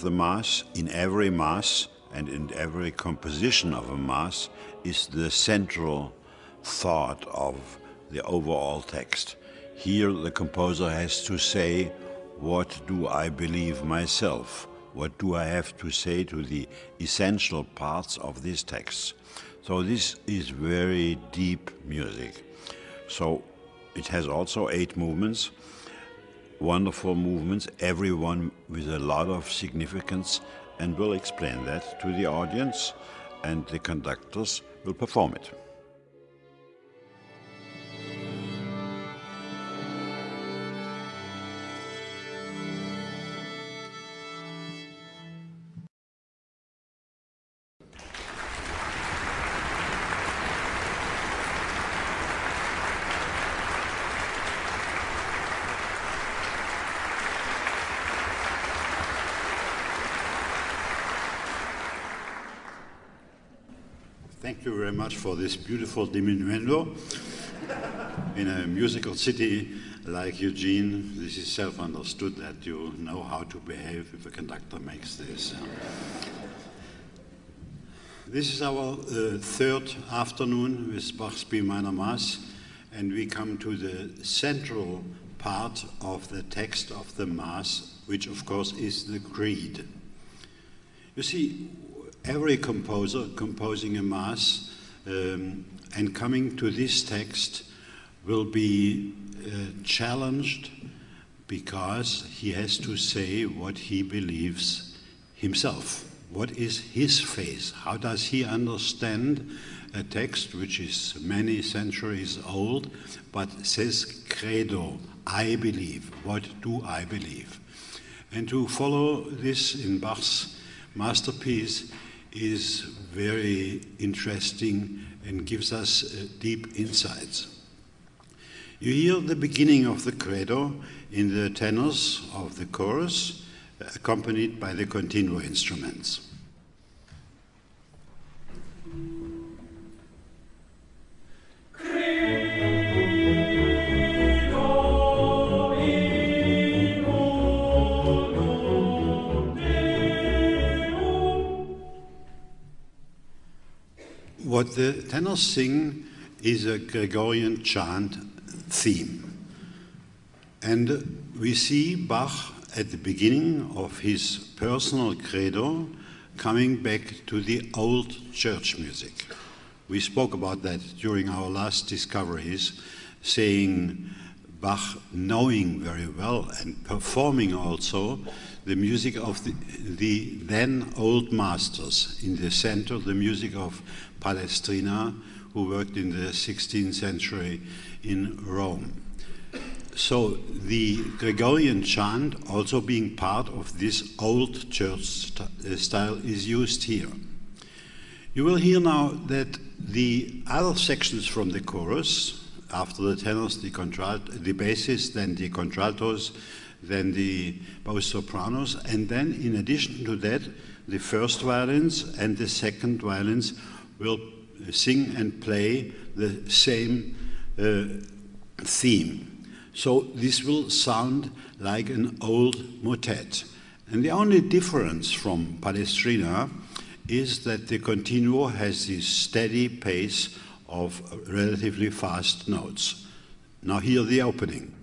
the Mass in every Mass and in every composition of a Mass is the central thought of the overall text. Here, the composer has to say, What do I believe myself? What do I have to say to the essential parts of this text? So, this is very deep music. So, it has also eight movements, wonderful movements, every one with a lot of significance, and we'll explain that to the audience, and the conductors will perform it. Very much for this beautiful diminuendo. In a musical city like Eugene, this is self understood that you know how to behave if a conductor makes this. This is our uh, third afternoon with Bach's B minor Mass, and we come to the central part of the text of the Mass, which of course is the Creed. You see, every composer composing a mass um, and coming to this text will be uh, challenged because he has to say what he believes himself. What is his faith? How does he understand a text which is many centuries old but says credo, I believe. What do I believe? And to follow this in Bach's masterpiece, is very interesting and gives us uh, deep insights. You hear the beginning of the credo in the tenors of the chorus, accompanied by the continuo instruments. What the tenors sing is a Gregorian chant theme. And we see Bach at the beginning of his personal credo coming back to the old church music. We spoke about that during our last discoveries, saying Bach knowing very well and performing also the music of the, the then old masters. In the center, the music of Palestrina, who worked in the 16th century in Rome. So the Gregorian chant, also being part of this old church st uh, style, is used here. You will hear now that the other sections from the chorus, after the tenors, the, the basses, then the contraltos, then the both sopranos, and then in addition to that, the first violins and the second violins will sing and play the same uh, theme. So this will sound like an old motet. And the only difference from Palestrina is that the continuo has this steady pace of relatively fast notes. Now, hear the opening.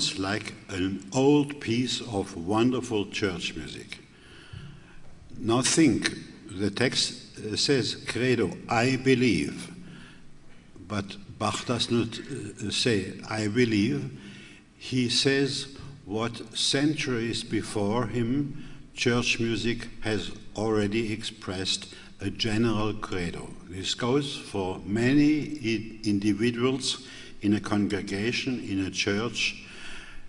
Sounds like an old piece of wonderful church music. Now think, the text uh, says, Credo, I believe. But Bach does not uh, say, I believe. He says what centuries before him church music has already expressed a general credo. This goes for many individuals in a congregation, in a church.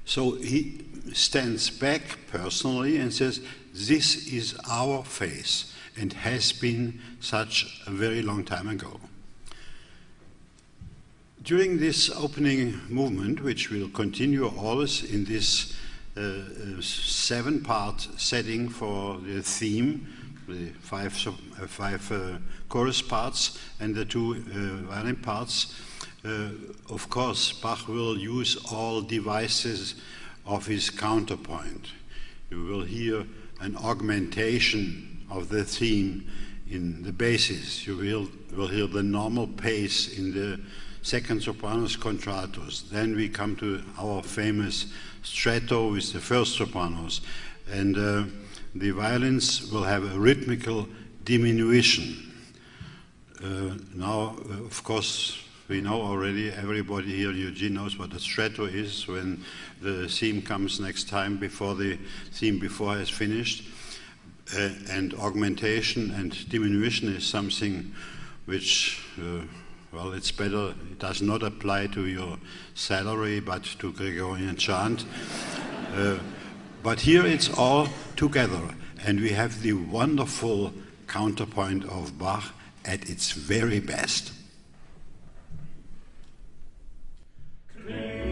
So he stands back personally and says, This is our faith and has been such a very long time ago. During this opening movement, which will continue always in this uh, uh seven part setting for the theme, the five, uh, five uh, chorus parts and the two uh, violin parts, of course, Bach will use all devices of his counterpoint. You will hear an augmentation of the theme in the basses. You will, will hear the normal pace in the second sopranos contraltos. Then we come to our famous stretto with the first sopranos. And uh, the violins will have a rhythmical diminution. Uh, now, uh, of course, we know already, everybody here, in Eugene knows what a stretto is when the theme comes next time before the theme before is finished. Uh, and augmentation and diminution is something which, uh, well, it's better, it does not apply to your salary, but to Gregorian chant. Uh, but here it's all together, and we have the wonderful counterpoint of Bach at its very best. Praise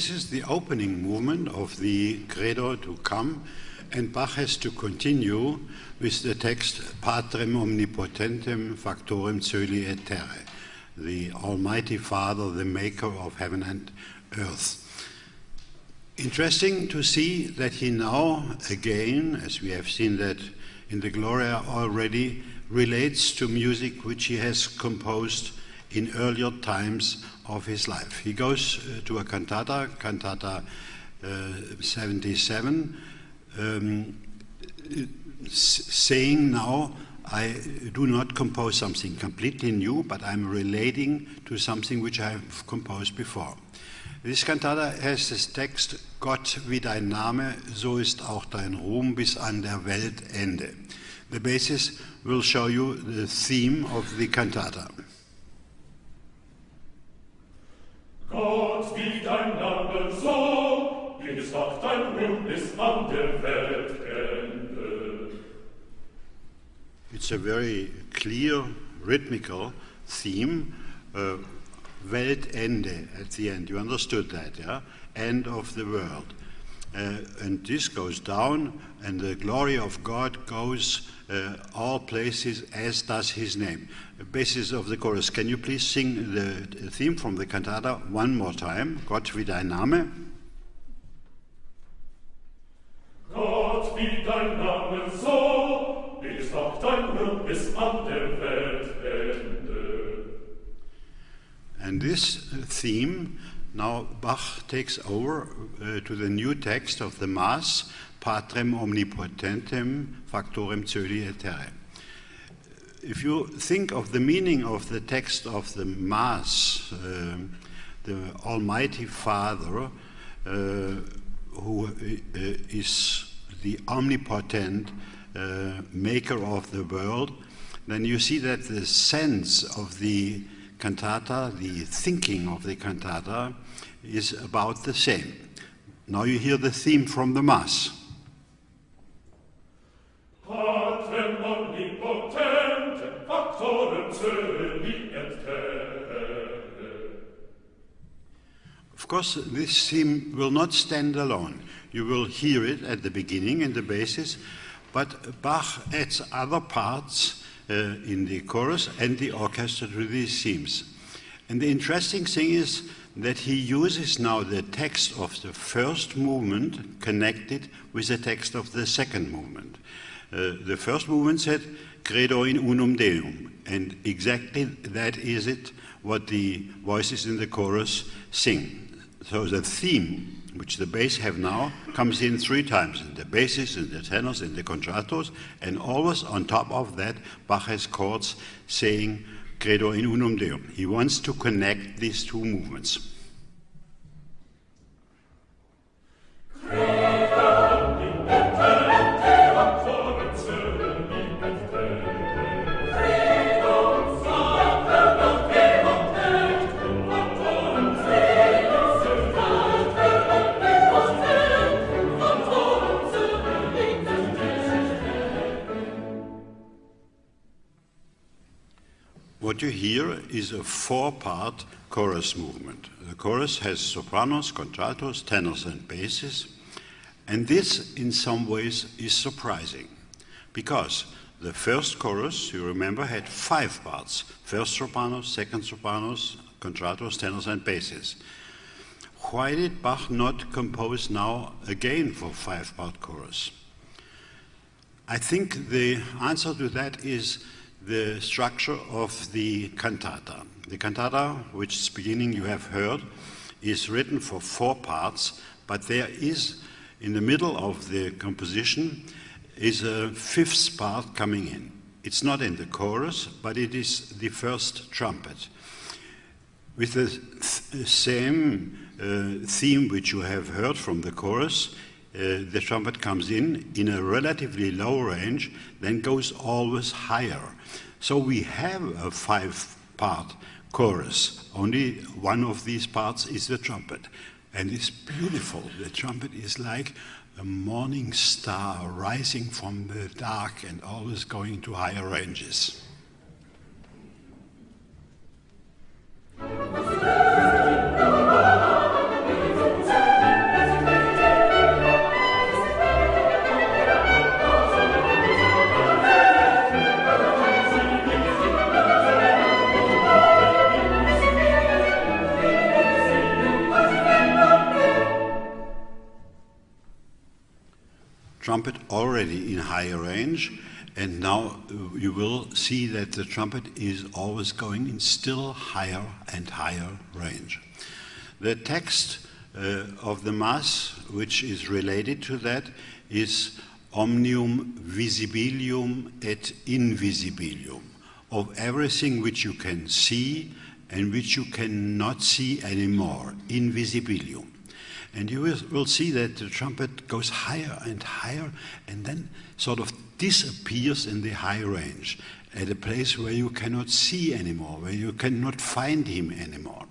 this is the opening movement of the Credo to come, and Bach has to continue with the text Patrem omnipotentem factorem coeli et terrae, the Almighty Father, the maker of heaven and earth. Interesting to see that he now, again, as we have seen that in the Gloria already, relates to music which he has composed in earlier times of his life. He goes uh, to a cantata, cantata uh, 77, um, saying now, I do not compose something completely new, but I'm relating to something which I have composed before. This cantata has this text, Gott wie dein Name, so ist auch dein Ruhm bis an der Weltende. The basis will show you the theme of the cantata. Gott, dein Name so, ist auch dein Ruhm bis an der Weltende. It's a very clear, rhythmical theme. Uh, Weltende at the end. You understood that, yeah? End of the world. Uh, and this goes down, and the glory of God goes uh, all places, as does his name. The basis of the chorus. Can you please sing the theme from the cantata one more time? Gott wie dein Name. Gott wie dein Name so, ist auch dein Ruhm bis an der Weltende. And this theme now Bach takes over uh, to the new text of the Mass, Patrem omnipotentem factorem coeli et terrae. If you think of the meaning of the text of the Mass, uh, the Almighty Father, uh, who uh, is the omnipotent uh, maker of the world, then you see that the sense of the cantata, the thinking of the cantata, is about the same. Now you hear the theme from the Mass. Of course, this theme will not stand alone. You will hear it at the beginning in the basis, but Bach adds other parts in the chorus and the orchestra to these themes. And the interesting thing is that he uses now the text of the first movement connected with the text of the second movement. Uh, the first movement said, Credo in unum Deum, and exactly that is it what the voices in the chorus sing. So the theme, which the bass have now, comes in three times in the basses, in the tenors, in the contraltos, and always on top of that, Bach has chords saying Credo in unum Deum. He wants to connect these two movements. What you hear is a four part chorus movement. The chorus has sopranos, contraltos, tenors, and basses. And this, in some ways, is surprising because the first chorus, you remember, had five parts first sopranos, second sopranos, contraltos, tenors, and basses. Why did Bach not compose now again for five part chorus? I think the answer to that is the structure of the cantata. The cantata, which beginning you have heard, is written for four parts, but there is, in the middle of the composition, is a fifth part coming in. It's not in the chorus, but it is the first trumpet. With the th same uh, theme which you have heard from the chorus, uh, the trumpet comes in in a relatively low range, then goes always higher. So we have a five part chorus. Only one of these parts is the trumpet. And it's beautiful. The trumpet is like a morning star rising from the dark and always going to higher ranges. Trumpet already in higher range, and now uh, you will see that the trumpet is always going in still higher and higher range. The text uh, of the Mass, which is related to that, is omnium visibilium et invisibilium, of everything which you can see and which you cannot see anymore, invisibilium. And you will, see that the trumpet goes higher and higher and then sort of disappears in the high range at a place where you cannot see anymore, where you cannot find him anymore.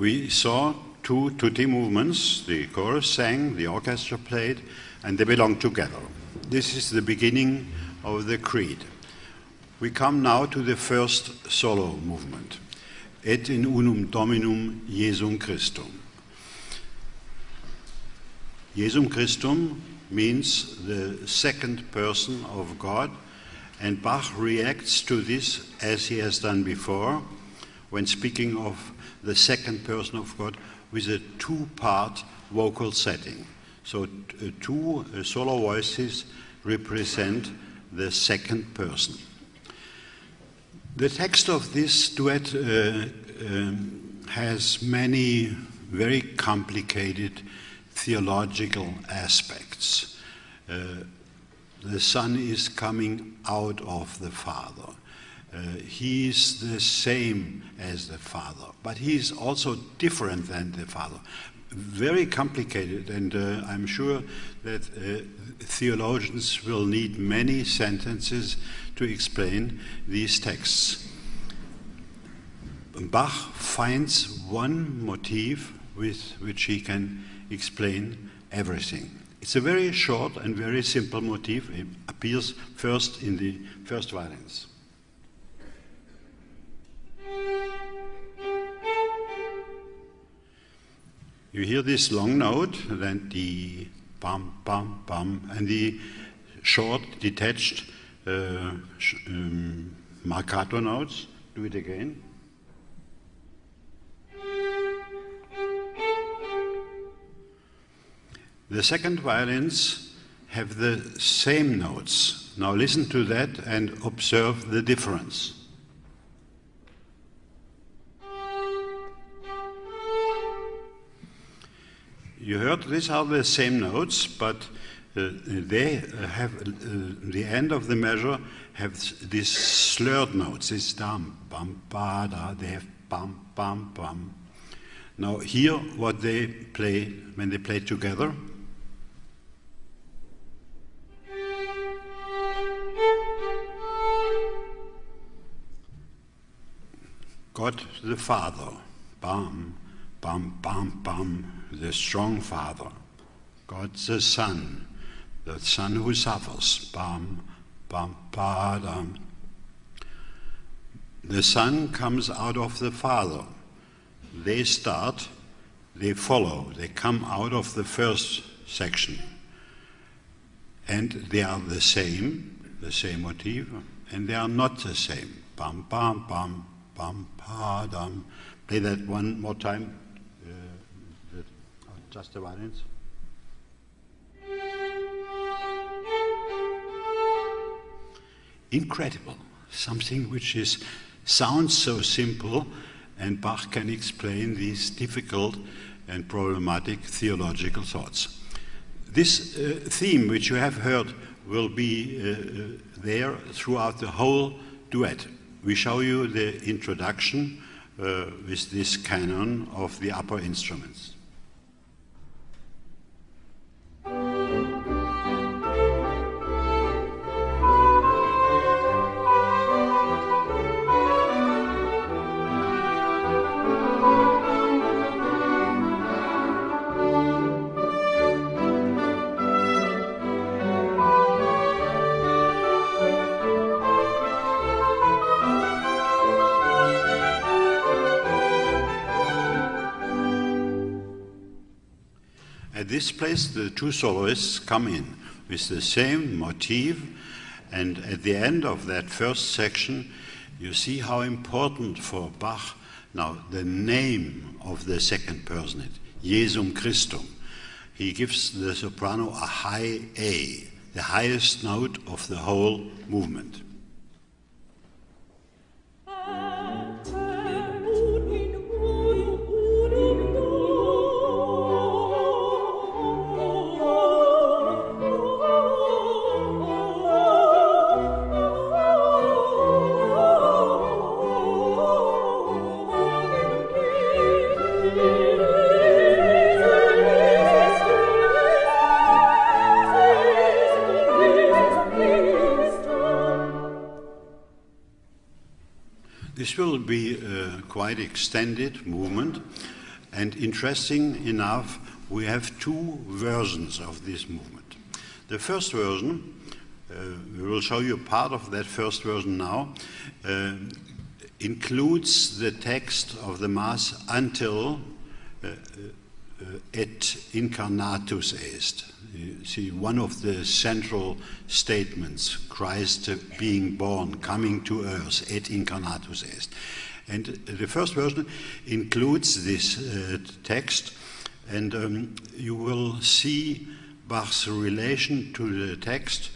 We saw two tutti movements. The chorus sang, the orchestra played, and they belong together. This is the beginning of the creed. We come now to the first solo movement. Et in unum Dominum Jesum Christum. Jesum Christum means the second person of God, and Bach reacts to this as he has done before when speaking of the second person of God with a two part vocal setting. So, uh, two uh, solo voices represent the second person. The text of this duet uh, um, has many very complicated theological aspects. Uh, the Son is coming out of the Father. Uh, he is the same as the Father, but he is also different than the Father. very complicated, and uh, I'm sure that uh, theologians will need many sentences to explain these texts. Bach finds one motif with which he can explain everything. It's a very short and very simple motif. It appears first in the first violins. You hear this long note, then the bum, bum, bum, and the short, detached uh, um, marcato notes. Do it again. The second violins have the same notes. Now listen to that and observe the difference. You heard these are the same notes, but uh, they have uh, the end of the measure have these slurred notes. It's dum bum ba da. They have bum bum bum. Now hear what they play when they play together. God the Father, bam, bam, bam, bam, the strong Father. God the Son, the Son who suffers, bam, bam, bam. The Son comes out of the Father. They start, they follow, they come out of the first section. And they are the same, the same motif, and they are not the same. Bam, bam, bam, bam, padam. Play that one more time. Just the violins. Incredible. Something which is sounds so simple, and Bach can explain these difficult and problematic theological thoughts. This uh, theme, which you have heard, will be uh, uh there throughout the whole duet we show you the introduction uh, with this canon of the upper instruments. This place, the two soloists come in with the same motif, and at the end of that first section, you see how important for Bach now the name of the second person, Jesum Christum. He gives the soprano a high A, the highest note of the whole movement. Quite extended movement, and interesting enough, we have two versions of this movement. The first version, uh, we will show you part of that first version now, uh, includes the text of the Mass until uh, uh et incarnatus est. You see, one of the central statements, Christ being born, coming to earth, et incarnatus est. And the first version includes this uh, text, and um, you will see Bach's relation to the text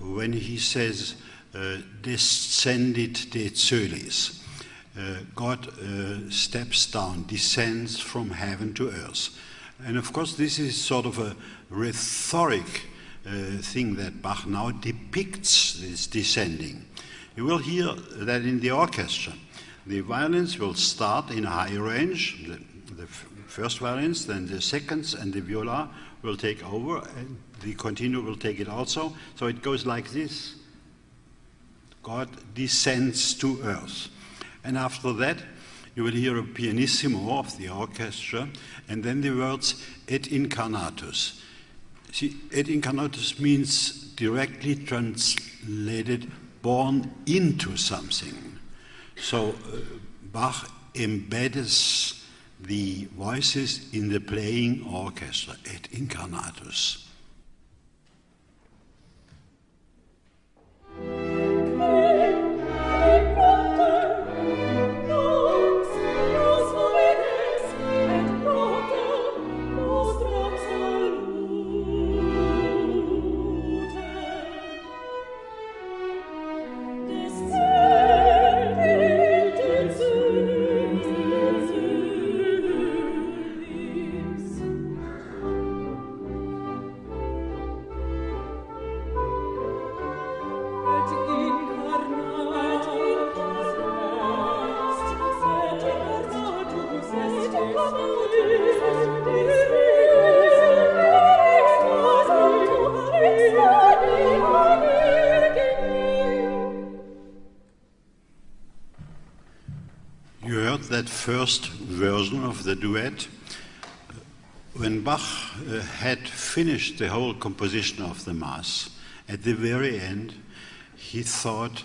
when he says, uh, descendit de coelis. Uh, God uh, steps down, descends from heaven to earth. And of course, this is sort of a rhetoric uh, thing that Bach now depicts this descending. You will hear that in the orchestra. The violins will start in a high range, the, the first violins, then the seconds, and the viola will take over, and the continuo will take it also. So it goes like this God descends to earth. And after that, you will hear a pianissimo of the orchestra, and then the words et incarnatus. See, et incarnatus means directly translated born into something. So uh, Bach embeds the voices in the playing orchestra, at incarnatus. Duet. When Bach uh, had finished the whole composition of the Mass, at the very end, he thought,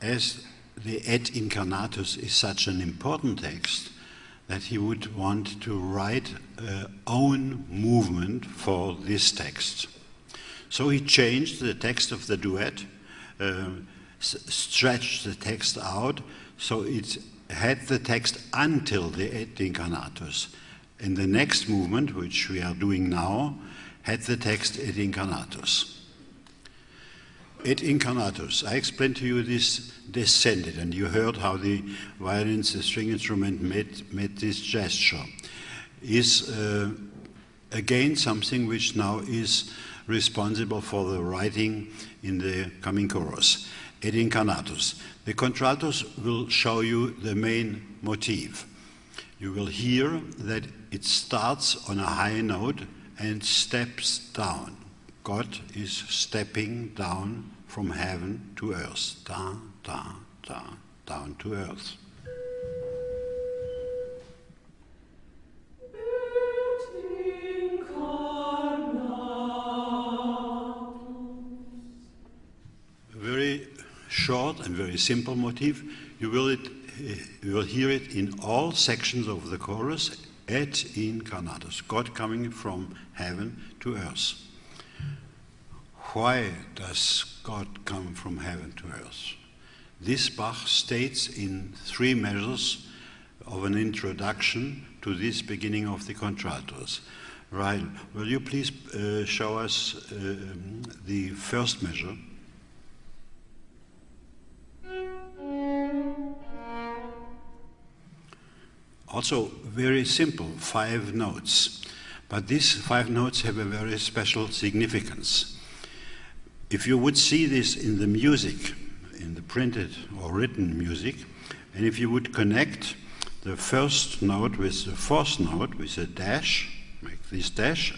as the Et Incarnatus is such an important text, that he would want to write uh, own movement for this text. So he changed the text of the duet, uh, stretched the text out, so it had the text until the Et Incarnatus. In the next movement, which we are doing now, had the text Et Incarnatus. Et incarnatus. I explained to you this descended, and you heard how the violins, the string instrument, made, made this gesture. Is uh, again something which now is responsible for the writing in the coming chorus. Et incarnatus. The contraltos will show you the main motif. You will hear that it starts on a high note and steps down. God is stepping down from heaven to earth. Down, down, down, down to earth. Very short and very simple motif. You will, it, eh, you will hear it in all sections of the chorus et incarnatus, God coming from heaven to earth. Why does God come from heaven to earth? This Bach states in three measures of an introduction to this beginning of the contraltos. Right, will you please uh, show us uh, the first measure? Also, very simple, five notes. But these five notes have a very special significance. If you would see this in the music, in the printed or written music, and if you would connect the first note with the fourth note with a dash, make this dash,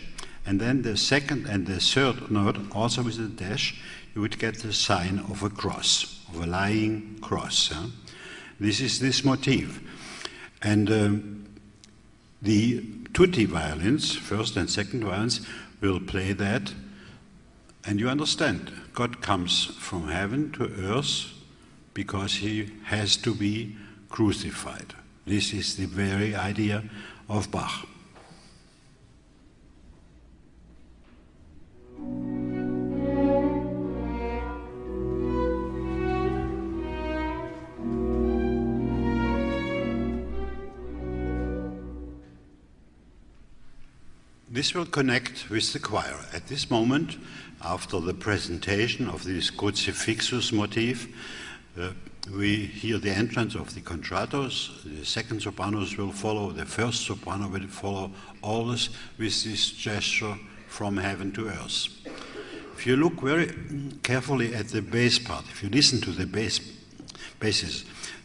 and then the second and the third note also with a dash, you would get the sign of a cross, of a lying cross. yeah? This is this motif. And um, the tutti violins, first and second violins, will play that. And you understand, God comes from heaven to earth because he has to be crucified. This is the very idea of Bach. This will connect with the choir. At this moment, after the presentation of this crucifixus motif, uh, we hear the entrance of the contraltos. The second sopranos will follow. The first soprano will follow. Always with this gesture from heaven to earth. If you look very carefully at the bass part, if you listen to the bass, basses,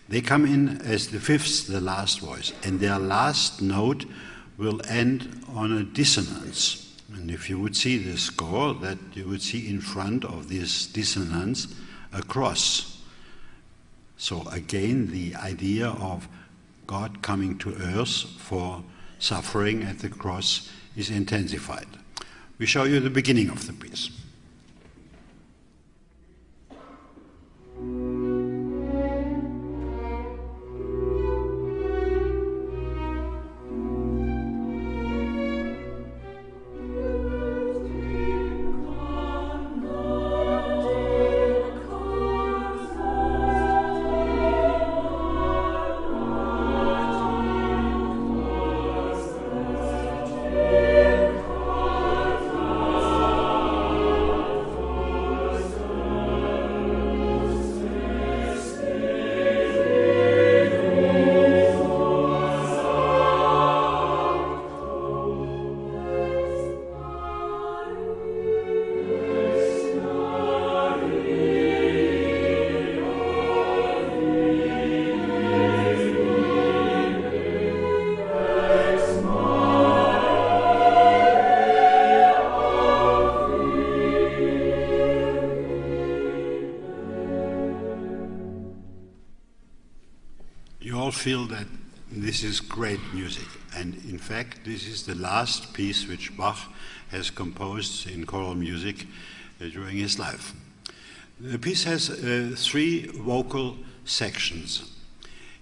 They come in as the fifth, the last voice, and their last note will end on a dissonance. And if you would see the score, that you would see in front of this dissonance a cross. So again, the idea of God coming to earth for suffering at the cross is intensified. We show you the beginning of the piece. Feel that this is great music, and in fact, this is the last piece which Bach has composed in choral music uh, during his life. The piece has uh, three vocal sections.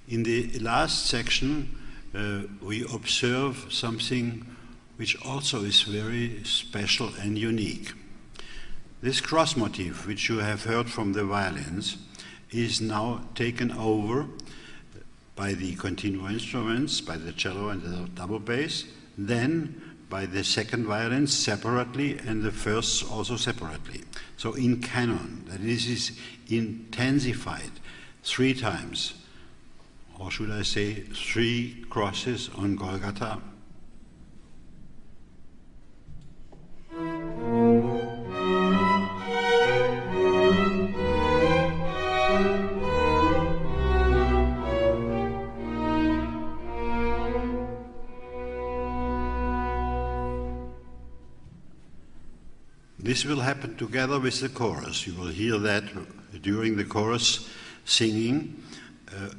In the last section, uh, we observe something which also is very special and unique. This cross motif, which you have heard from the violins, is now taken over by the continuo instruments, by the cello and the double bass, then by the second violin separately and the first also separately. So in canon, that this is intensified three times, or should I say three crosses on Golgotha. This will happen together with the chorus. You will hear that during the chorus singing. Uh,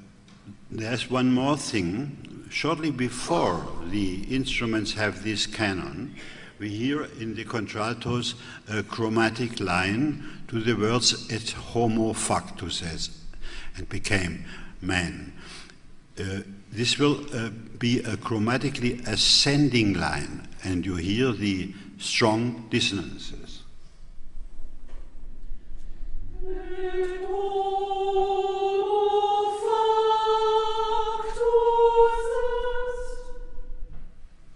there's one more thing. Shortly before the instruments have this canon, we hear in the contraltos a chromatic line to the words et homo factus as and became man. Uh, this will uh, be a chromatically ascending line, and you hear the strong dissonances.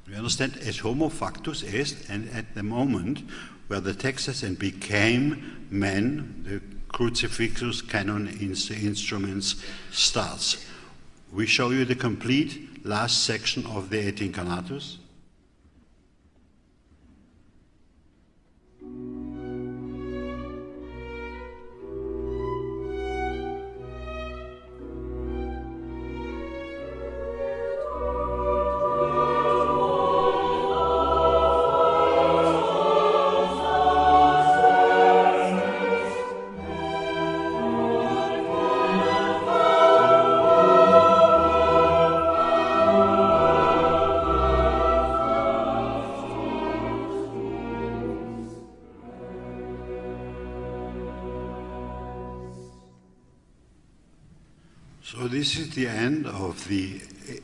We understand as homo factus est, and at the moment where the text says and became man, the crucifixus canon instruments starts. We show you the complete last section of the Et Incarnatus. The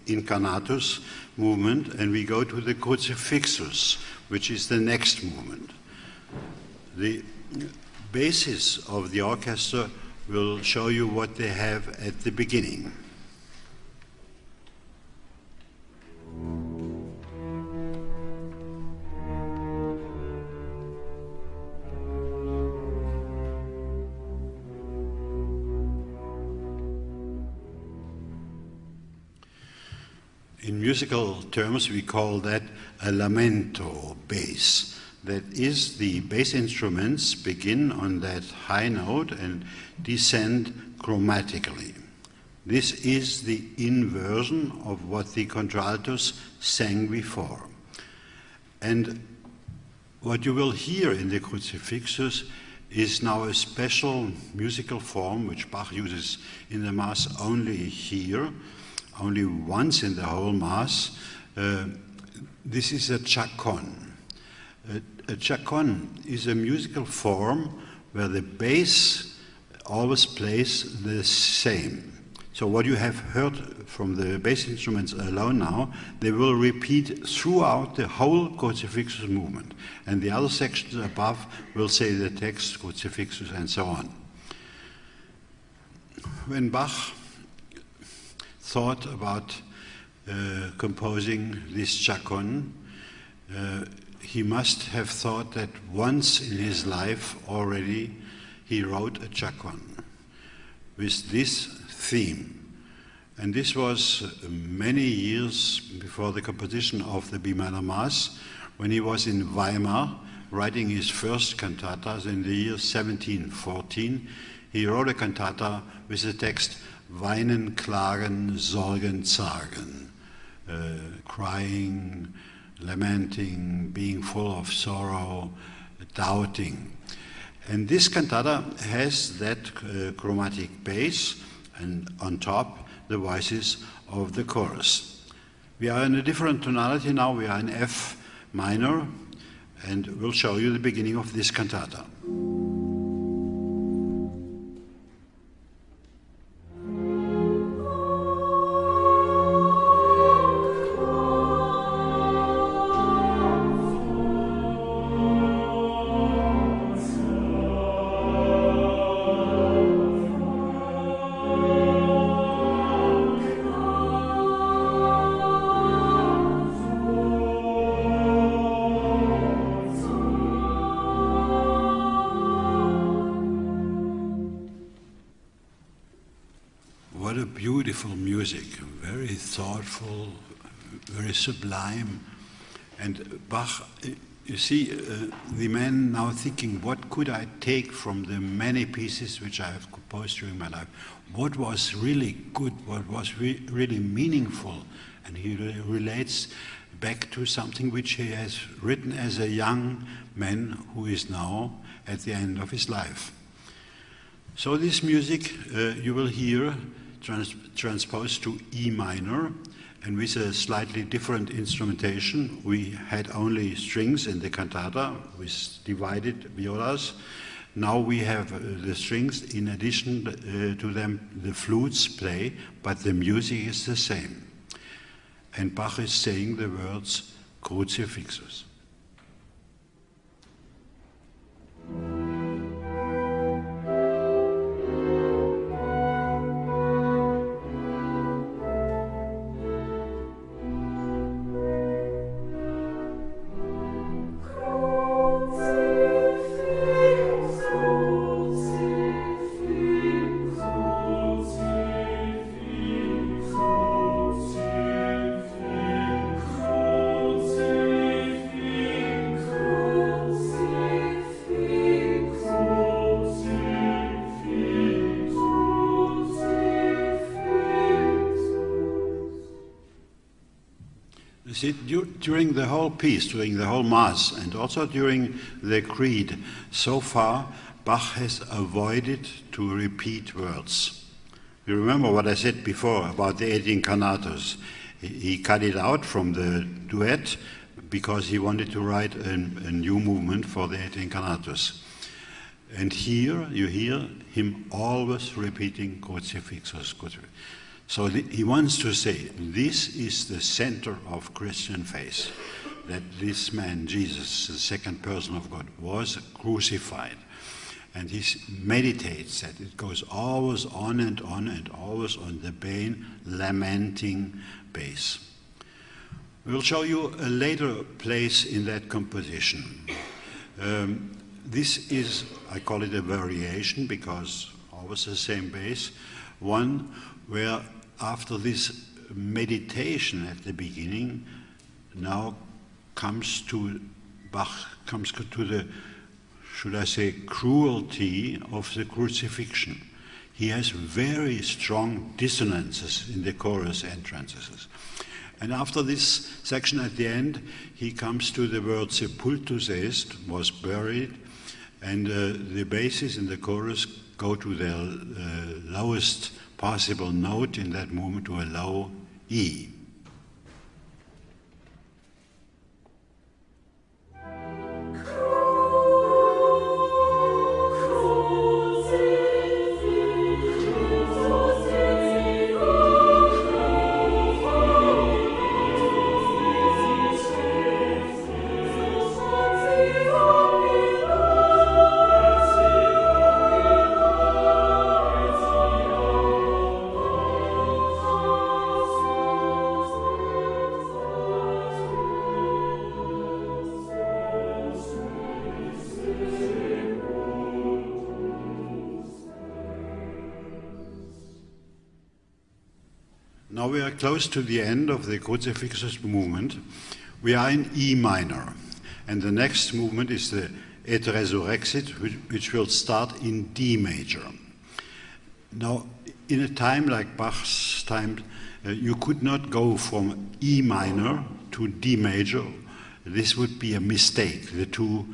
Incarnatus movement, and we go to the Crucifixus, which is the next movement. The basis of the orchestra will show you what they have at the beginning. In musical terms, we call that a lamento bass. That is, the bass instruments begin on that high note and descend chromatically. This is the inversion of what the contraltos sang before. And what you will hear in the Crucifixus is now a special musical form which Bach uses in the Mass only here, only once in the whole Mass. Uh, this is a chaconne. A, a chaconne is a musical form where the bass always plays the same. So what you have heard from the bass instruments alone now, they will repeat throughout the whole crucifixus movement. And the other sections above will say the text, crucifixus, and so on. When Bach thought about uh, composing this chaconne, uh, he must have thought that once in his life already he wrote a chaconne with this theme. And this was uh, many years before the composition of the B minor Mass, when he was in Weimar writing his first cantatas in the year 1714. He wrote a cantata with the text Weinen, Klagen, Sorgen, Zagen, uh, crying, lamenting, being full of sorrow, doubting. And this cantata has that uh, chromatic bass, and on top, the voices of the chorus. We are in a different tonality now, we are in F minor, and we'll show you the beginning of this cantata. Very sublime. And Bach, you see, uh, the man now thinking, what could I take from the many pieces which I have composed during my life? What was really good? What was re- really meaningful? And he re- relates back to something which he has written as a young man who is now at the end of his life. So, this music uh, you will hear trans- transposed to E minor, and with a slightly different instrumentation. We had only strings in the cantata with divided violas. Now we have uh, the strings, in addition uh, to them, the flutes play, but the music is the same. And Bach is saying the words Crucifixus. You see, du- during the whole piece, during the whole Mass, and also during the Creed, so far, Bach has avoided to repeat words. You remember what I said before about the Et incarnatus. He, cut it out from the duet because he wanted to write a, a new movement for the Et incarnatus. And here you hear him always repeating crucifixus, crucifixus. So he wants to say this is the center of Christian faith that this man, Jesus, the second person of God, was crucified. And he meditates that it goes always on and on and always on the pain, lamenting base. We'll show you a later place in that composition. Um, this is, I call it a variation because always the same bass. One where after this meditation at the beginning, now comes to Bach comes to the, should I say, cruelty of the crucifixion. he has very strong dissonances in the chorus entrances. And after this section at the end, he comes to the word sepultus est, was buried, and uh, the basses in the chorus go to their uh, lowest possible note in that movement to allow E. Now we are close to the end of the Crucifixus movement. We are in E minor, and the next movement is the Et Resurrexit, which, which will start in D major. Now, in a time like Bach's time, uh, you could not go from E minor to D major. This would be a mistake. The two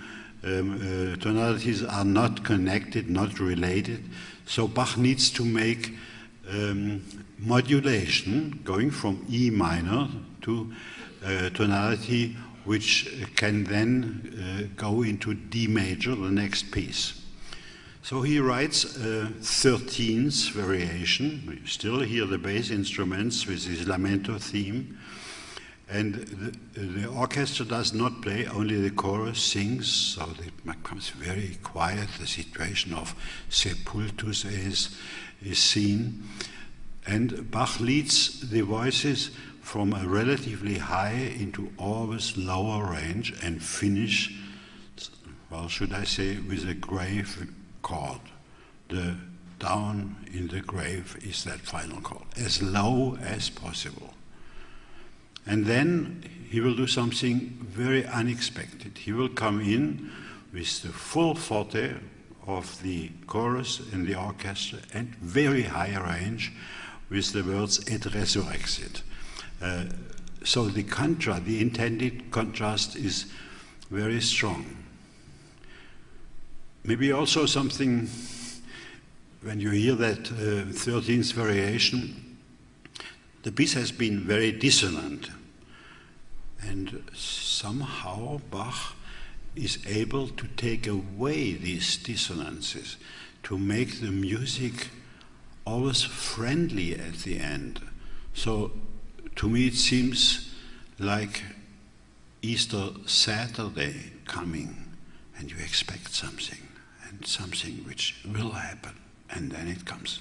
um, uh, tonalities are not connected, not related. So Bach needs to make um, modulation going from E minor to uh, tonality which can then uh, go into D major, the next piece. So he writes a 13th variation. You still hear the bass instruments with his lamento theme. And the, the, orchestra does not play, only the chorus sings, so it becomes very quiet. The situation of sepultus is, is seen. And Bach leads the voices from a relatively high into always lower range and finish, well, should I say, with a grave chord. The down in the grave is that final chord, as low as possible. And then he will do something very unexpected. He will come in with the full forte of the chorus and the orchestra and very high range with the words et resurrexit. Uh, so the contrast, the intended contrast is very strong. Maybe also something, when you hear that uh, 13th variation, the piece has been very dissonant. And somehow Bach is able to take away these dissonances, to make the music always friendly at the end. So to me it seems like Easter Saturday coming and you expect something and something which will happen and then it comes.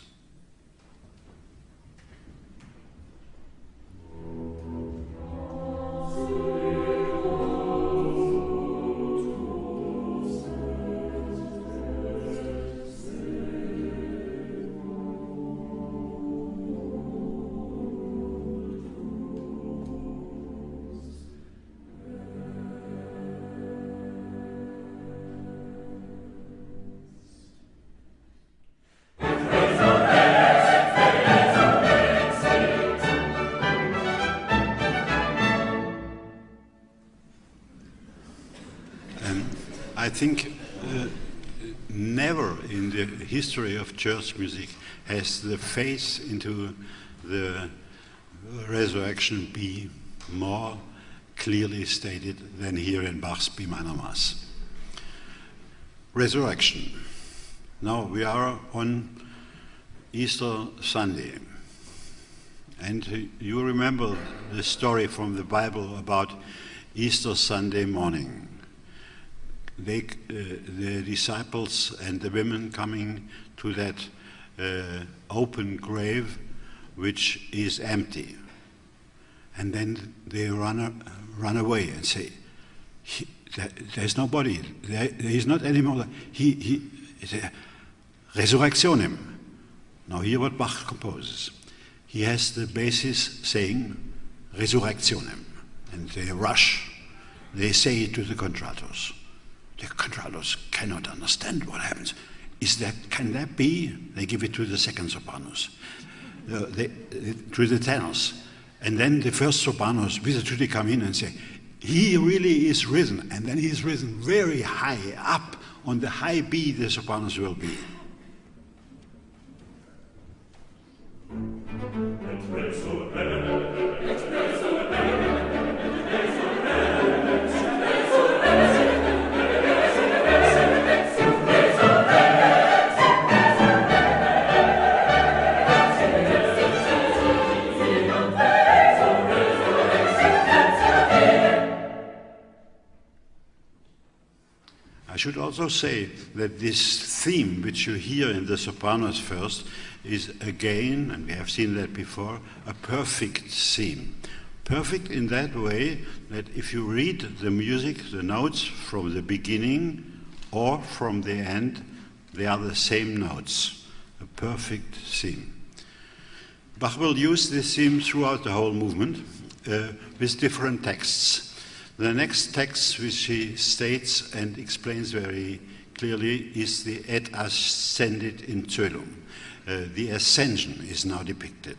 Think uh, never in the history of church music has the faith into the resurrection be more clearly stated than here in Bach's B minor Mass. Resurrection. Now we are on Easter Sunday. And you remember the story from the Bible about Easter Sunday morning they, uh, the disciples and the women coming to that uh, open grave which is empty. And then they run, run away and say, there, There's nobody, there, there is not anymore. He, he, resurrectionem. Now, hear what Bach composes. He has the basis saying resurrectionem. And they rush, they say it to the contraltos. The contraltos cannot understand what happens. is that, can that be? They give it to the second sopranos, uh, they, to the tenors. And then the first sopranos tutti come in and say, he really is risen. And then he's risen very high up on the high B the sopranos will be. I should also say that this theme, which you hear in the sopranos first, is again, and we have seen that before, a perfect theme. Perfect in that way that if you read the music, the notes from the beginning or from the end, they are the same notes. A perfect theme. Bach will use this theme throughout the whole movement uh, with different texts. The next text, which he states and explains very clearly, is the Et ascendit in coelum. Uh, the ascension is now depicted.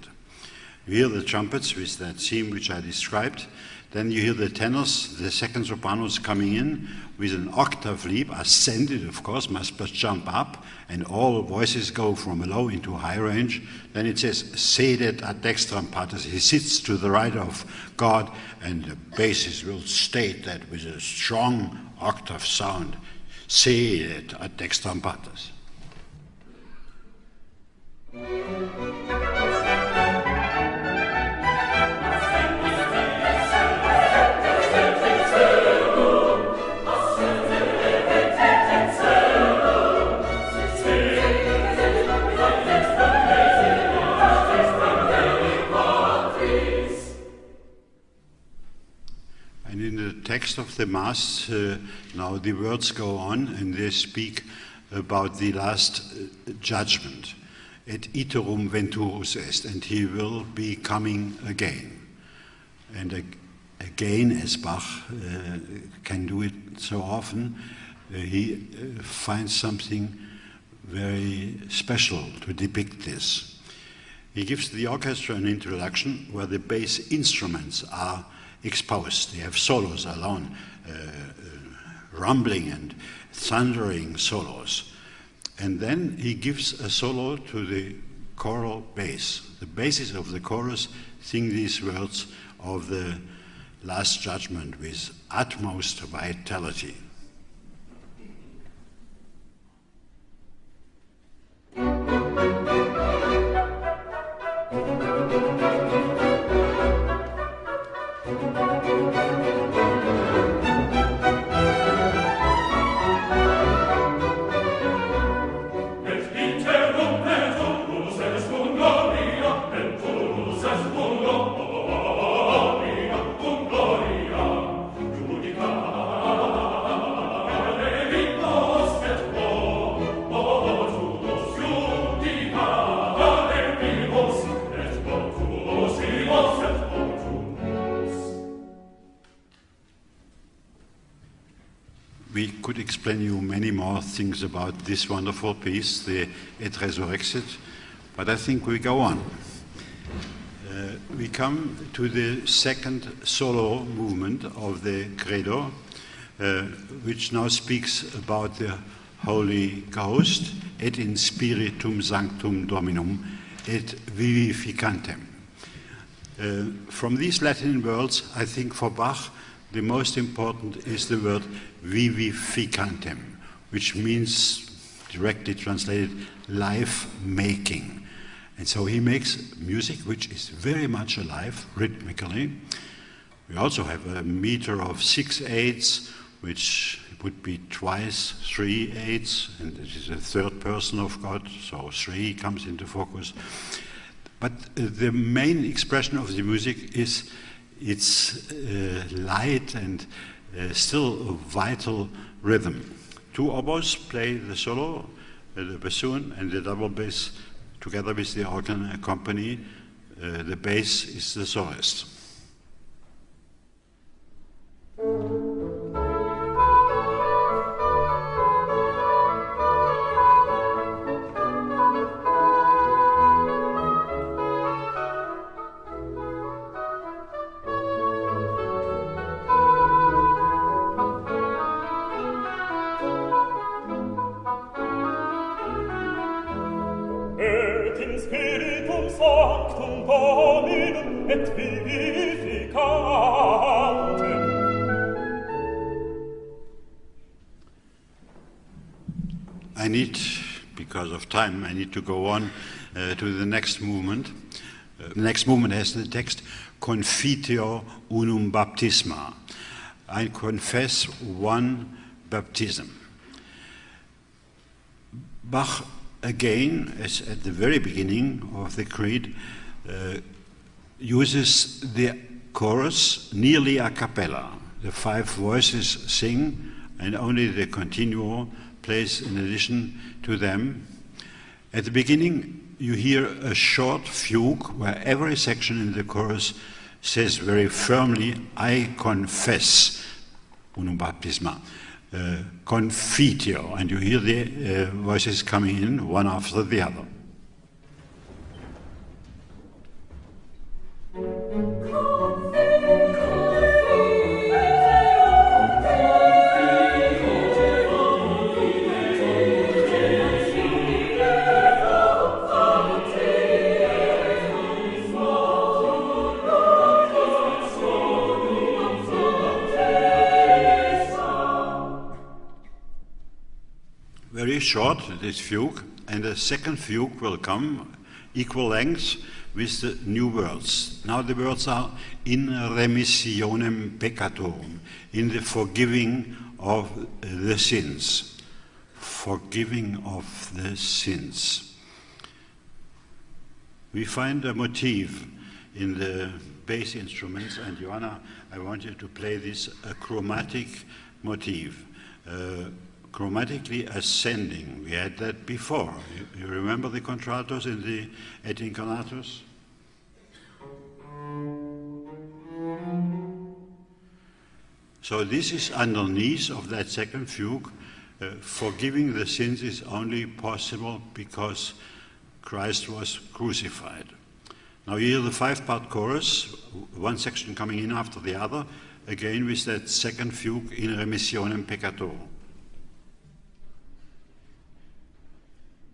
You hear the trumpets with that theme which I described. Then you hear the tenors, the second sopranos coming in with an octave leap, ascended, of course, must but jump up, and all voices go from a low into high range. Then it says, sedet ad dextram patris, he sits to the right of God, and the basses will state that with a strong octave sound, sedet ad dextram patris. Text of the Mass, uh, now the words go on and they speak about the last uh, judgment. Et iterum venturus est, and he will be coming again. And ag- again, as Bach uh, can do it so often, uh, he uh, finds something very special to depict this. He gives the orchestra an introduction where the bass instruments are exposed. They have solos alone, uh, uh, rumbling and thundering solos. And then he gives a solo to the choral bass. The basses of the chorus sing these words of the Last Judgment with utmost vitality. could explain you many more things about this wonderful piece, the Et Resurrexit, but I think we go on. Uh, we come to the second solo movement of the Credo, uh, which now speaks about the Holy Ghost, et in spiritum sanctum dominum, et vivificantem. Uh, from these Latin words, I think for Bach, the most important is the word vivificantem, which means, directly translated, life making. And so he makes music which is very much alive rhythmically. We also have a meter of six eighths, which would be twice three eighths, and this is the third person of God, so three comes into focus. But uh, the main expression of the music is its uh, light and uh, still a vital rhythm. Two oboes play the solo, uh, the bassoon and the double bass together with the organ accompany. The bass is the soloist. Time, I need to go on uh, to the next movement. Uh, the next movement has the text Confiteor unum baptisma. I confess one baptism. Bach, again, as at the very beginning of the Creed, uh, uses the chorus nearly a cappella. The five voices sing, and only the continuo plays in addition to them. At the beginning, you hear a short fugue where every section in the chorus says very firmly, I confess, unum baptisma, uh, confiteor, and you hear the uh, voices coming in one after the other. Short, this fugue, and the second fugue will come equal length with the new words. Now the words are in remissionem peccatorum, in the forgiving of the sins. Forgiving of the sins. We find a motif in the bass instruments, and Joanna, I want you to play this a chromatic motif. Uh, chromatically ascending. We had that before. You, you remember the contraltos in the Et Incarnatus? So this is underneath of that second fugue. Uh, forgiving the sins is only possible because Christ was crucified. Now you hear the five-part chorus, one section coming in after the other, again with that second fugue in remissionem peccatorum.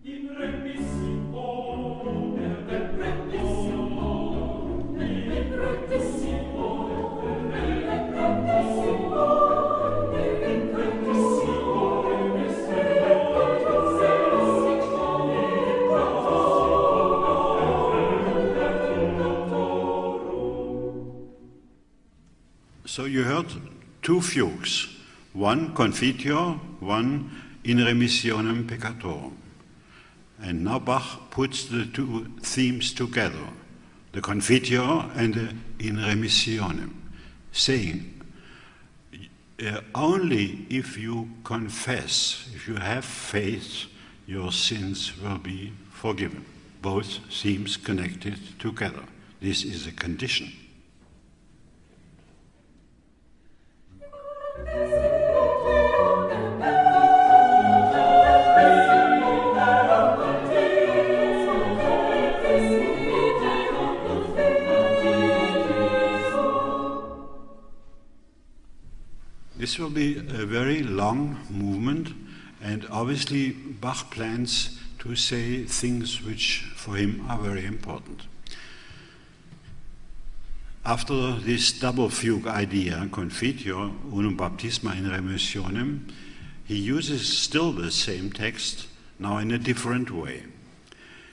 In remissio, in remissio, in remissio, in So you heard two fugues, one confiteor, one in remissionem peccatorum. And now Bach puts the two themes together, the confiteor and the in remissionem, saying, uh, only if you confess, if you have faith, your sins will be forgiven. Both themes connected together. This is a condition. This will be a very long movement, and obviously Bach plans to say things which for him are very important. After this double fugue idea, confiteor unum baptisma in remissionem, he uses still the same text, now in a different way.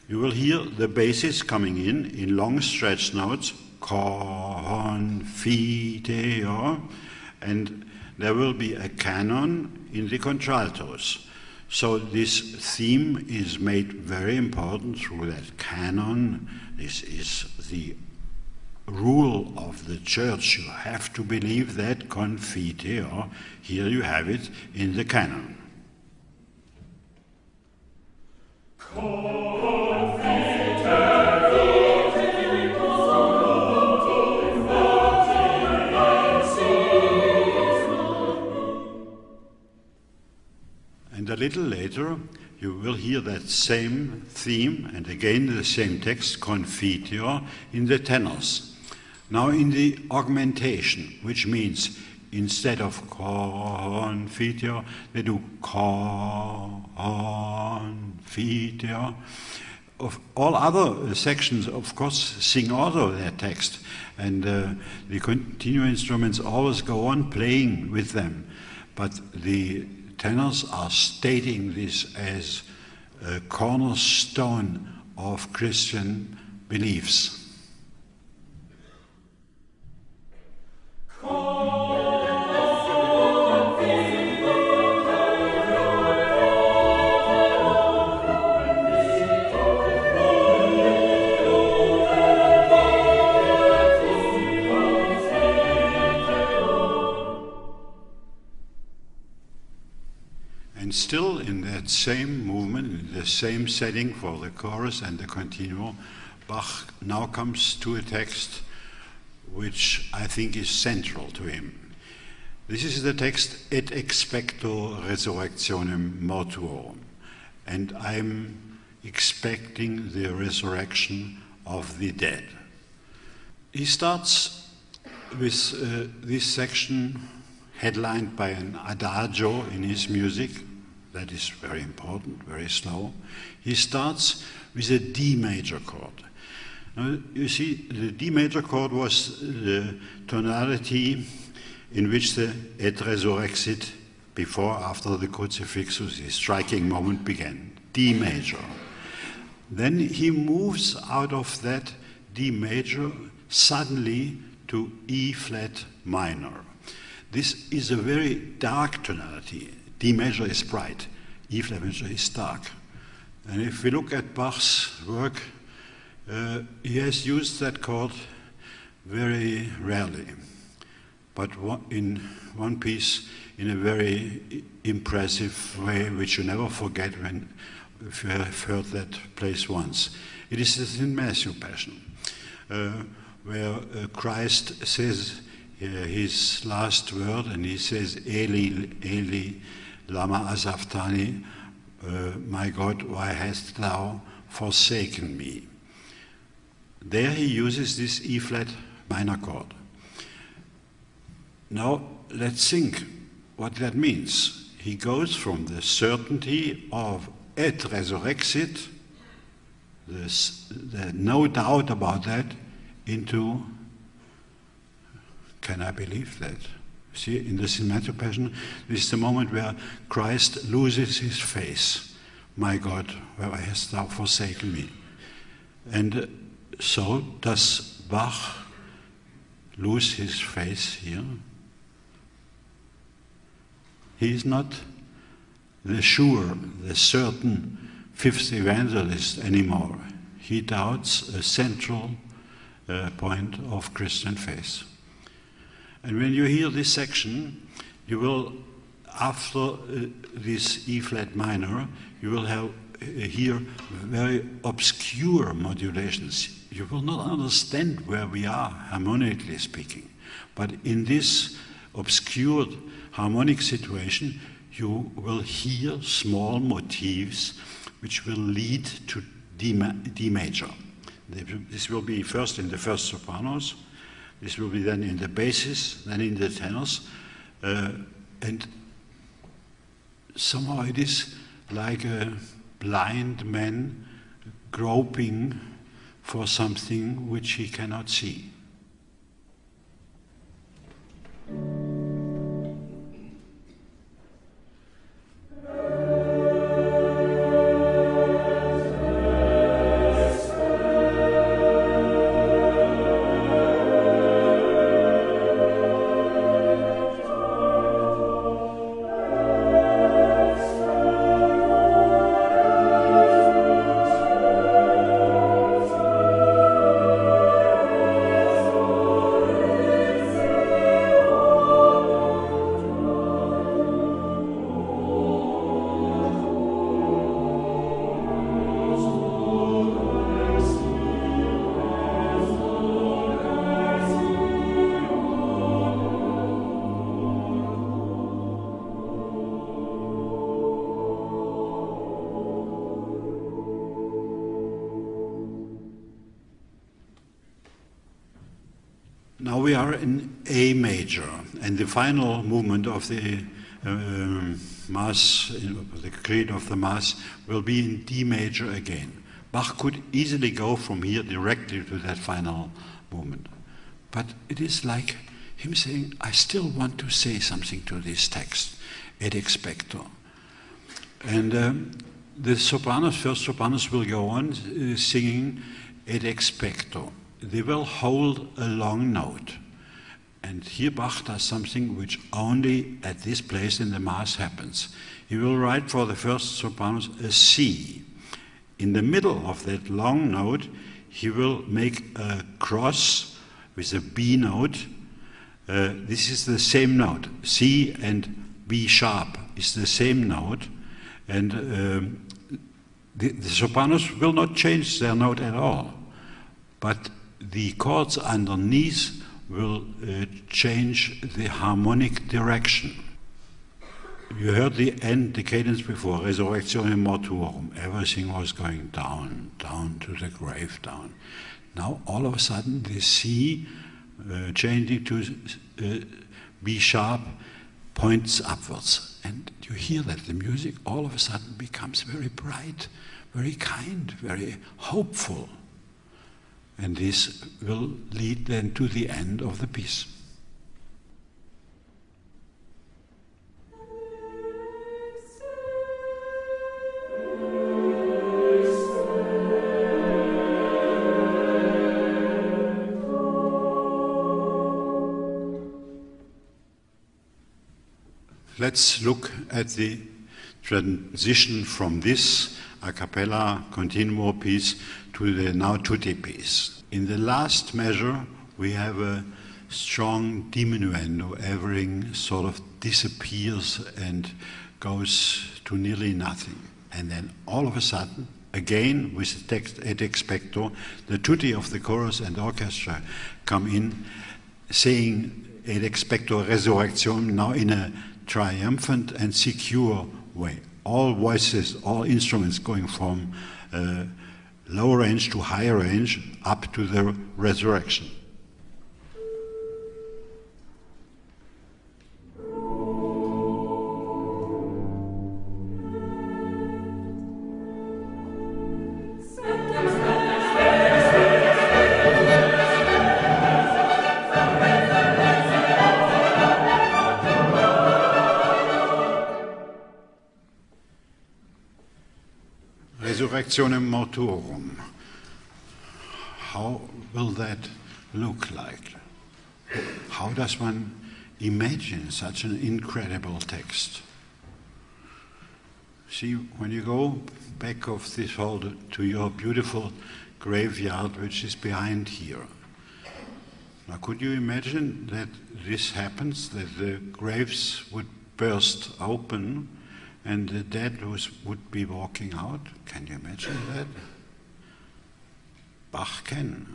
You will hear the basses coming in in long stretch notes, confiteor, and there will be a canon in the contraltos. So this theme is made very important through that canon. This is the rule of the church. You have to believe that confiteor. Here you have it in the canon. And a little later, you will hear that same theme and again the same text, confiteor, in the tenors. Now, in the augmentation, which means instead of confiteor, they do confiteor. of all other sections, of course, sing also their text, and uh, the continuing instruments always go on playing with them, but the tenors are stating this as a cornerstone of Christian beliefs. And still in that same movement, in the same setting for the chorus and the continuo, Bach now comes to a text which I think is central to him. This is the text Et expecto resurrectionem mortuorum. And I'm expecting the resurrection of the dead. He starts with uh, this section headlined by an adagio in his music. That is very important, very slow. He starts with a D major chord. Now, you see, the D major chord was the tonality in which the Et resurrexit before, after the crucifixus, the striking moment began. D major. Then he moves out of that D major suddenly to E flat minor. This is a very dark tonality. D major is bright, E flat major is dark. And if we look at Bach's work, uh, he has used that chord very rarely, but in one piece in a very impressive way, which you never forget when if you have heard that place once. It is in Matthew Passion, uh, where uh, Christ says uh, his last word, and he says, Eli, Eli, lama asabthani, uh, my God, why hast thou forsaken me? There he uses this E flat minor chord. Now let's think what that means. He goes from the certainty of et resurrexit, this, the no doubt about that, into can I believe that? See, in the cinematic passion, this is the moment where Christ loses his face. My God, where hast thou forsaken me? And so does Bach lose his face here? He is not the sure, the certain fifth evangelist anymore. He doubts a central uh, point of Christian faith. And when you hear this section, you will, after uh, this E flat minor, you will have uh, hear very obscure modulations. You will not understand where we are, harmonically speaking. But in this obscured harmonic situation, you will hear small motifs which will lead to D, ma D major. This will be first in the first sopranos, this will be then in the basses, then in the tenors, uh, and somehow it is like a blind man groping for something which he cannot see. We are in A major, and the final movement of the um, Mass, the Creed of the Mass, will be in D major again. Bach could easily go from here directly to that final movement. But it is like him saying, I still want to say something to this text, et expecto. And um, the sopranos, first sopranos, will go on uh, singing et expecto. They will hold a long note. And here Bach does something which only at this place in the Mass happens. He will write for the first sopranos a C. In the middle of that long note, he will make a cross with a B note. Uh, this is the same note. C and B sharp is the same note. And um, the, the sopranos will not change their note at all. But the chords underneath will uh, change the harmonic direction. You heard the end, the cadence before, Resurrectione Mortuorum. Everything was going down, down to the grave, down. Now, all of a sudden, the C uh, changing to uh, B sharp points upwards. And you hear that the music all of a sudden becomes very bright, very kind, very hopeful. And this will lead then to the end of the piece. Let's look at the transition from this a cappella continuo piece to the now tutti piece. In the last measure, we have a strong diminuendo. Everything sort of disappears and goes to nearly nothing. And then all of a sudden, again with the text et expecto, the tutti of the chorus and orchestra come in saying et expecto resurrection now in a triumphant and secure way. All voices, all instruments going from uh, low range to higher range up to the resurrection. How will that look like? How does one imagine such an incredible text? See, when you go back of this hall to your beautiful graveyard, which is behind here, now could you imagine that this happens, that the graves would burst open and the dead was, would be walking out. Can you imagine that? Bach can.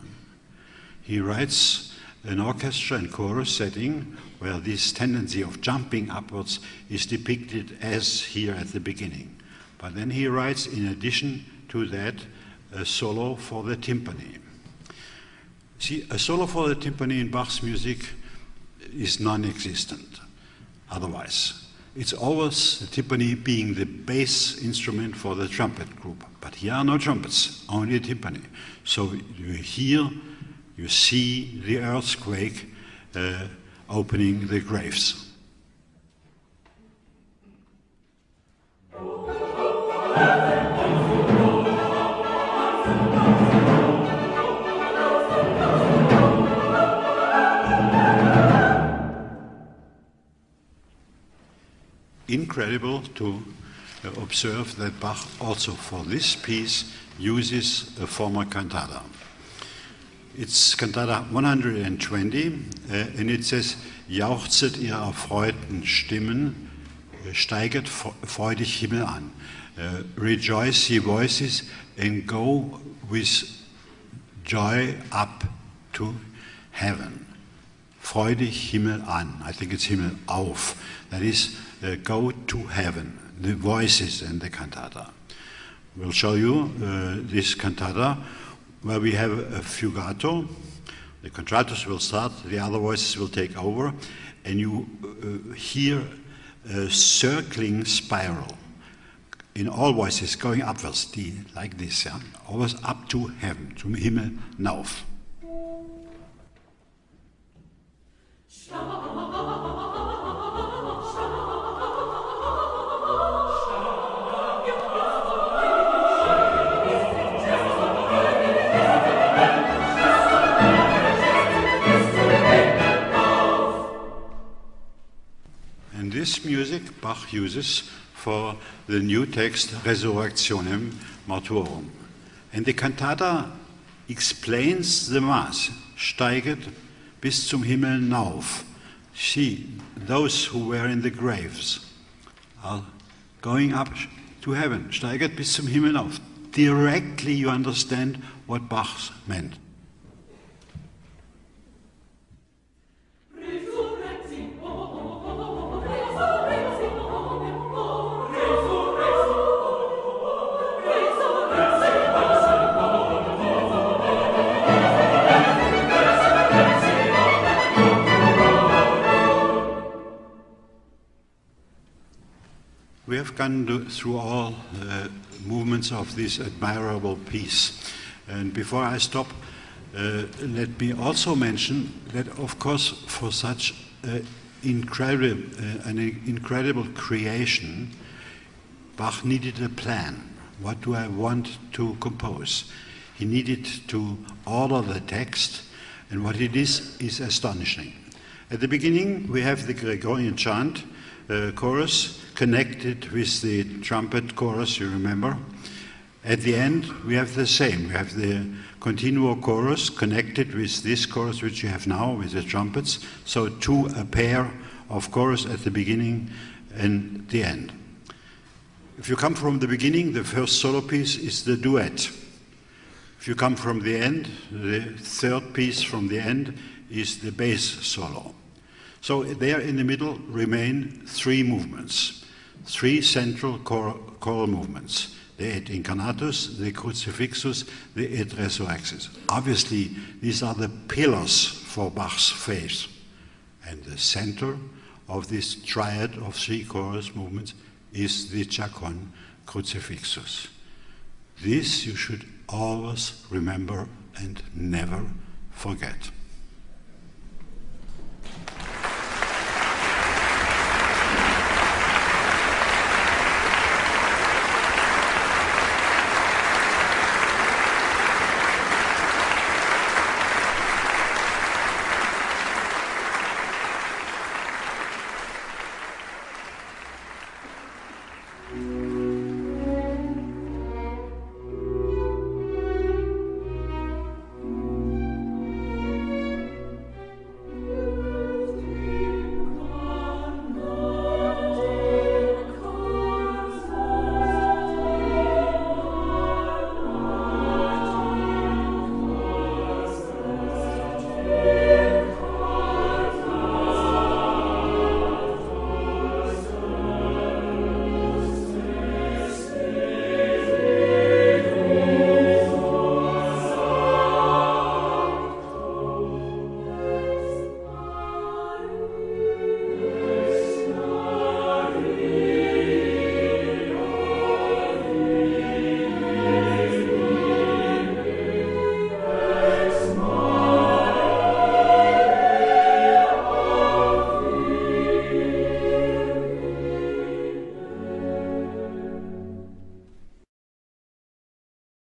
He writes an orchestra and chorus setting where this tendency of jumping upwards is depicted as here at the beginning. But then he writes, in addition to that, a solo for the timpani. See, a solo for the timpani in Bach's music is non existent otherwise. It's always the timpani being the bass instrument for the trumpet group. But here are no trumpets, only a timpani. So you hear, you see the earthquake uh, opening the graves. Incredible to uh, observe that Bach also for this piece uses a former cantata. It's cantata 120 uh, and it says, jauchzet ihr erfreuten Stimmen, uh, steigert freudig Himmel an. Uh, rejoice ye voices and go with joy up to heaven. Freudig Himmel an. I think it's Himmel auf. That is, uh, go to heaven, the voices in the cantata. We'll show you uh, this cantata where we have a fugato. The contraltos will start, the other voices will take over, and you uh, hear a circling spiral in all voices going upwards, die, like this, yeah? always up to heaven, zum Himmel nauf. This music Bach uses for the new text Resurrectionem Mortuorum. And the cantata explains the Mass, steiget bis zum Himmel nauf. She, those who were in the graves, are going up to heaven, steigert bis zum Himmel nauf. Directly you understand what Bach meant. Have gone through all uh, movements of this admirable piece. And before I stop, uh, let me also mention that, of course, for such incredible, uh, an incredible creation, Bach needed a plan. What do I want to compose? He needed to order the text, and what it is is astonishing. At the beginning, we have the Gregorian chant uh, chorus connected with the trumpet chorus, you remember. At the end, we have the same. We have the continuo chorus connected with this chorus, which you have now with the trumpets. So, two a pair of chorus at the beginning and the end. If you come from the beginning, the first solo piece is the duet. If you come from the end, the third piece from the end is the bass solo. So there in the middle remain three movements, three central choral, choral movements. The et incarnatus, the crucifixus, the et resurrexit. Obviously, these are the pillars for Bach's faith. And the center of this triad of three chorus movements is the Chaconne crucifixus. This you should always remember and never forget.